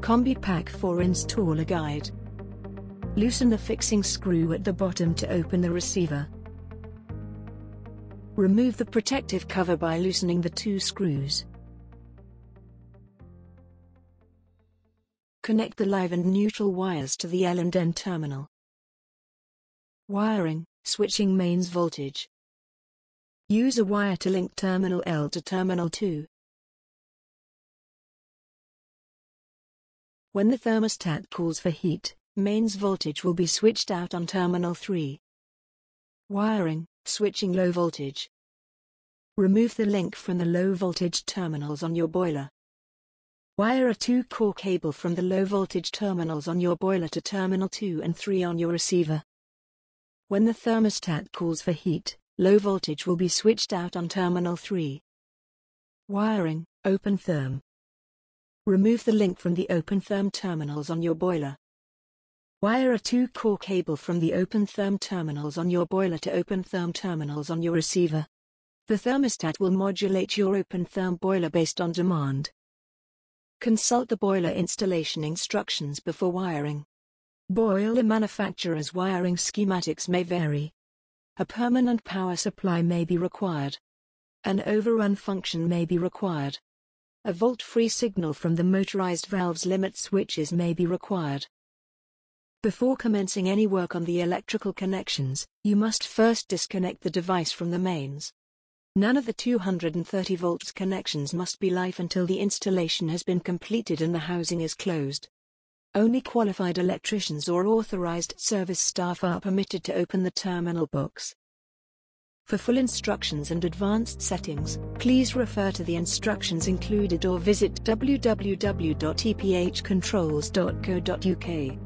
Combi Pack 4 Installer Guide. Loosen the fixing screw at the bottom to open the receiver. Remove the protective cover by loosening the two screws. Connect the live and neutral wires to the L and N terminal. Wiring, switching mains voltage. Use a wire to link terminal L to terminal 2. When the thermostat calls for heat, mains voltage will be switched out on terminal 3. Wiring, switching low voltage. Remove the link from the low voltage terminals on your boiler. Wire a 2-core cable from the low voltage terminals on your boiler to terminal 2 and 3 on your receiver. When the thermostat calls for heat, low voltage will be switched out on terminal 3. Wiring, OpenTherm. Remove the link from the OpenTherm terminals on your boiler. Wire a 2-core cable from the OpenTherm terminals on your boiler to OpenTherm terminals on your receiver. The thermostat will modulate your OpenTherm boiler based on demand. Consult the boiler installation instructions before wiring. Boiler manufacturers' wiring schematics may vary. A permanent power supply may be required. An overrun function may be required. A volt-free signal from the motorized valves limit switches may be required. Before commencing any work on the electrical connections, you must first disconnect the device from the mains. None of the 230 volts connections must be live until the installation has been completed and the housing is closed. Only qualified electricians or authorized service staff are permitted to open the terminal box. For full instructions and advanced settings, please refer to the instructions included or visit www.ephcontrols.co.uk.